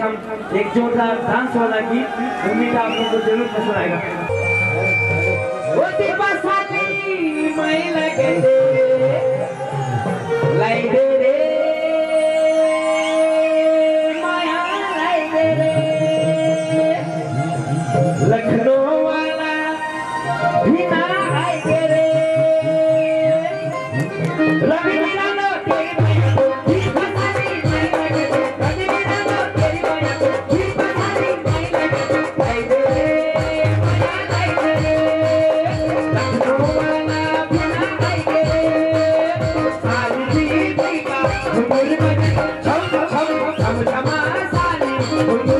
हम एक जोरदार डांस वाला की भूमिका आप लोगों को ज़रूर पसंद आएगा महिला के light Hoy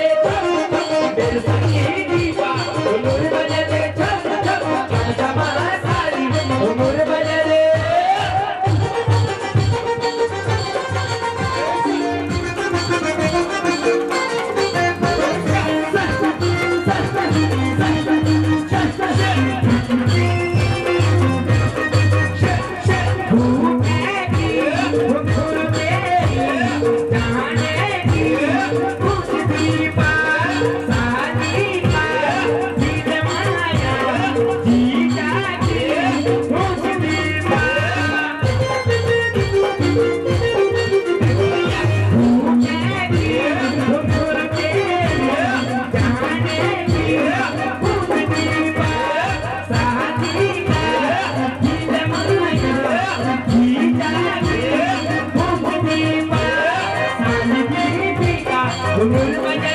Yeah. Remember my dad.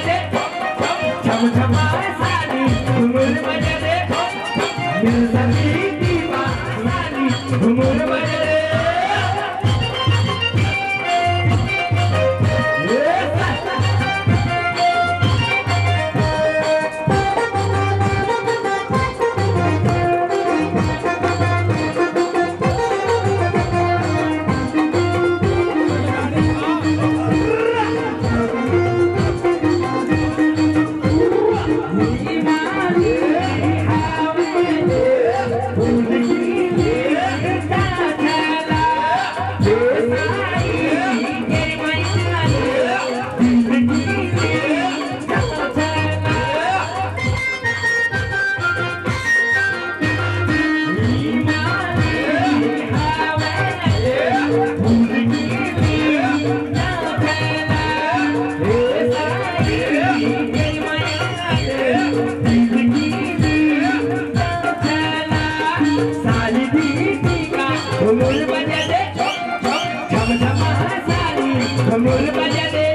ढोल बजा दे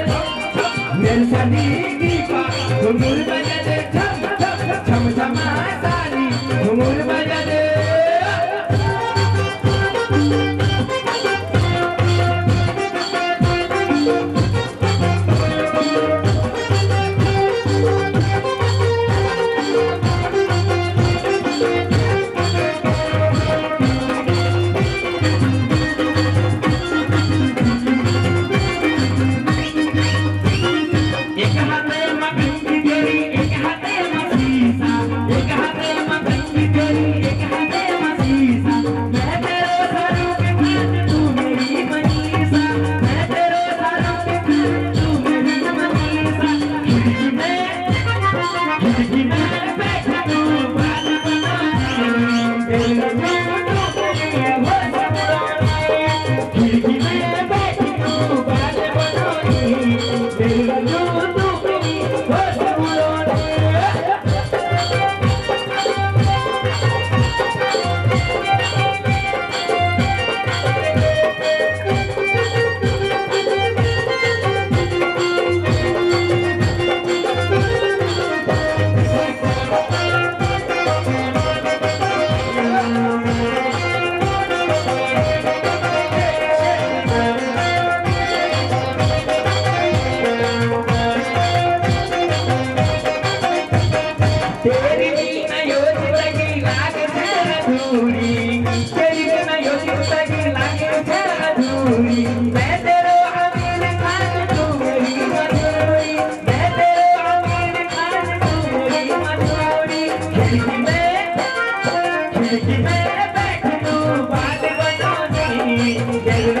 मेरे शादी की का ढोल बजा दे। बनानी ज़रूर